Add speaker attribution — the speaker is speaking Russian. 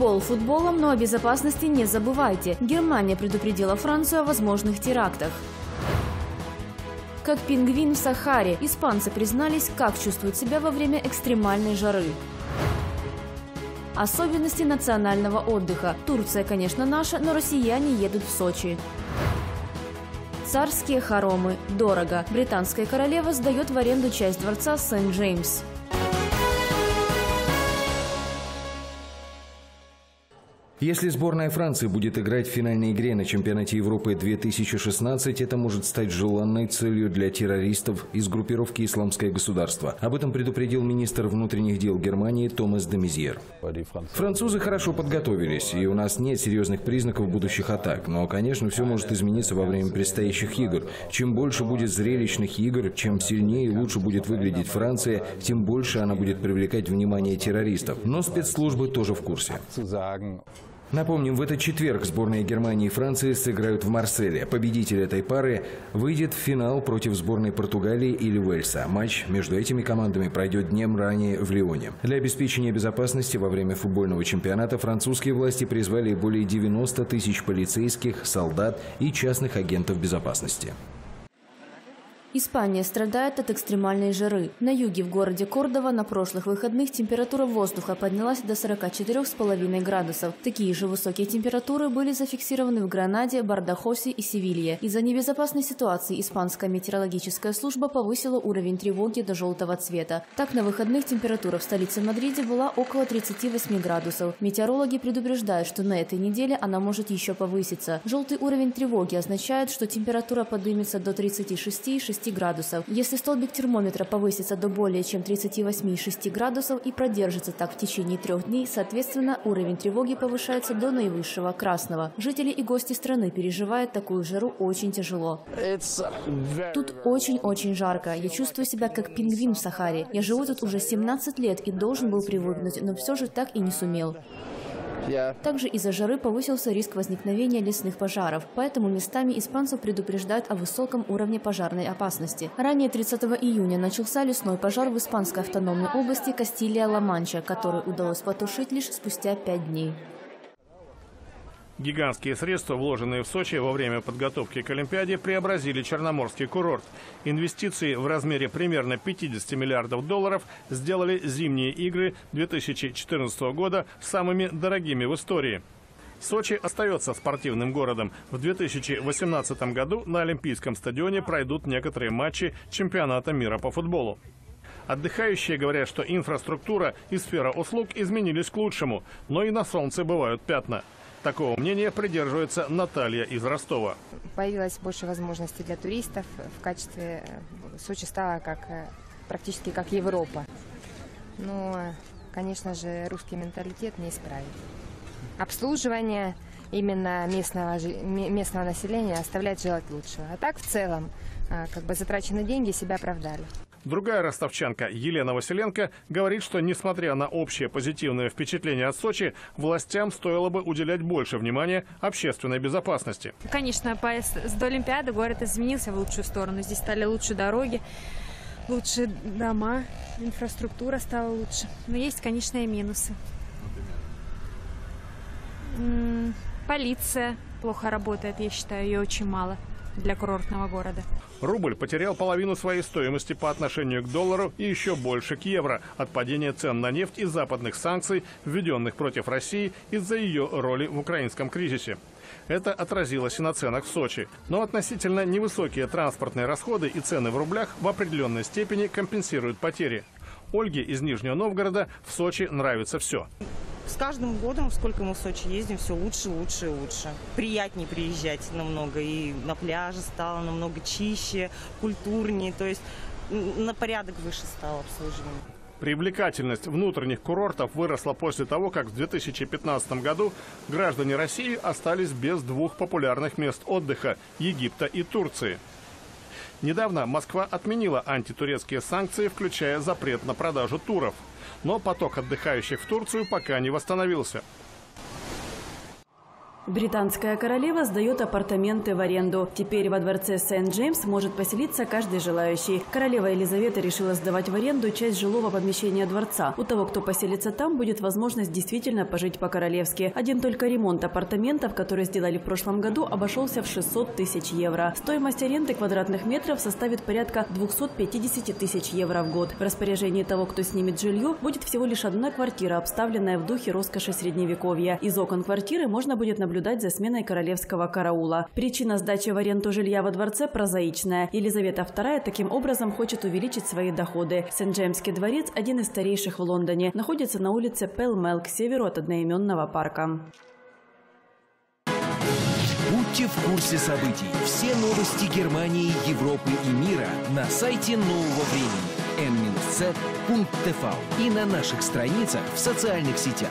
Speaker 1: Футбол футболом, но о безопасности не забывайте. Германия предупредила Францию о возможных терактах. Как пингвин в Сахаре, испанцы признались, как чувствуют себя во время экстремальной жары. Особенности национального отдыха. Турция, конечно, наша, но россияне едут в Сочи. Царские хоромы. Дорого. Британская королева сдает в аренду часть дворца Сент-Джеймс.
Speaker 2: Если сборная Франции будет играть в финальной игре на чемпионате Европы 2016, это может стать желанной целью для террористов из группировки «Исламское государство». Об этом предупредил министр внутренних дел Германии Томас де Мезьер. Французы хорошо подготовились, и у нас нет серьезных признаков будущих атак. Но, конечно, все может измениться во время предстоящих игр. Чем больше будет зрелищных игр, чем сильнее и лучше будет выглядеть Франция, тем больше она будет привлекать внимание террористов. Но спецслужбы тоже в курсе. Напомним, в этот четверг сборные Германии и Франции сыграют в Марселе. Победитель этой пары выйдет в финал против сборной Португалии или Уэльса. Матч между этими командами пройдет днем ранее в Лионе. Для обеспечения безопасности во время футбольного чемпионата французские власти призвали более 90 тысяч полицейских, солдат и частных агентов безопасности.
Speaker 1: Испания страдает от экстремальной жары. На юге в городе Кордова на прошлых выходных температура воздуха поднялась до 44,5 градусов. Такие же высокие температуры были зафиксированы в Гранаде, Бардахосе и Севилье. Из-за небезопасной ситуации Испанская метеорологическая служба повысила уровень тревоги до желтого цвета. Так, на выходных температура в столице Мадриде была около 38 градусов. Метеорологи предупреждают, что на этой неделе она может еще повыситься. Желтый уровень тревоги означает, что температура поднимется до 36,6 6 градусов. Если столбик термометра повысится до более чем 38,6 градусов и продержится так в течение трех дней, соответственно, уровень тревоги повышается до наивысшего красного. Жители и гости страны переживают такую жару очень тяжело. Тут очень-очень жарко. Я чувствую себя как пингвин в Сахаре. Я живу тут уже 17 лет и должен был привыкнуть, но все же так и не сумел. Также из-за жары повысился риск возникновения лесных пожаров, поэтому местами испанцев предупреждают о высоком уровне пожарной опасности. Ранее 30 июня начался лесной пожар в испанской автономной области Кастилия-Ла-Манча, который удалось потушить лишь спустя пять дней.
Speaker 3: Гигантские средства, вложенные в Сочи во время подготовки к Олимпиаде, преобразили Черноморский курорт. Инвестиции в размере примерно 50 миллиардов долларов сделали зимние игры 2014 года самыми дорогими в истории. Сочи остается спортивным городом. В 2018 году на Олимпийском стадионе пройдут некоторые матчи чемпионата мира по футболу. Отдыхающие говорят, что инфраструктура и сфера услуг изменились к лучшему, но и на солнце бывают пятна. Такого мнения придерживается Наталья из Ростова.
Speaker 4: Появилось больше возможностей для туристов. В качестве э, Сочи стала как, э, практически как Европа. Но, конечно же, русский менталитет не исправить. Обслуживание именно местного, местного населения оставляет желать лучшего. А так, в целом, э, как бы затраченные деньги себя оправдали.
Speaker 3: Другая ростовчанка Елена Василенко говорит, что несмотря на общее позитивное впечатление от Сочи, властям стоило бы уделять больше внимания общественной безопасности.
Speaker 5: Конечно, до Олимпиады город изменился в лучшую сторону. Здесь стали лучше дороги, лучше дома, инфраструктура стала лучше. Но есть, конечно, и минусы. Полиция плохо работает, я считаю, ее очень мало для курортного города.
Speaker 3: Рубль потерял половину своей стоимости по отношению к доллару и еще больше к евро от падения цен на нефть и западных санкций, введенных против России из-за ее роли в украинском кризисе. Это отразилось и на ценах в Сочи. Но относительно невысокие транспортные расходы и цены в рублях в определенной степени компенсируют потери. Ольге из Нижнего Новгорода в Сочи нравится все
Speaker 6: с каждым годом, сколько мы в Сочи ездим, все лучше, лучше и лучше. Приятнее приезжать намного. И на пляже стало намного чище, культурнее. То есть на порядок выше стало обслуживание.
Speaker 3: Привлекательность внутренних курортов выросла после того, как в 2015 году граждане России остались без двух популярных мест отдыха – Египта и Турции. Недавно Москва отменила антитурецкие санкции, включая запрет на продажу туров – но поток отдыхающих в Турцию пока не восстановился.
Speaker 7: Британская королева сдает апартаменты в аренду. Теперь во дворце Сент-Джеймс может поселиться каждый желающий. Королева Елизавета решила сдавать в аренду часть жилого помещения дворца. У того, кто поселится там, будет возможность действительно пожить по-королевски. Один только ремонт апартаментов, который сделали в прошлом году, обошелся в 600 тысяч евро. Стоимость аренды квадратных метров составит порядка 250 тысяч евро в год. В распоряжении того, кто снимет жилье, будет всего лишь одна квартира, обставленная в духе роскоши средневековья. Из окон квартиры можно будет наблюдать наблюдать за сменой королевского караула. Причина сдачи в аренду жилья во дворце прозаичная. Елизавета II таким образом хочет увеличить свои доходы. Сент-Джеймский дворец – один из старейших в Лондоне. Находится на улице Пелмел к северу от одноименного парка.
Speaker 8: Будьте в курсе событий. Все новости Германии, Европы и мира на сайте нового времени n-c.tv и на наших страницах в социальных сетях.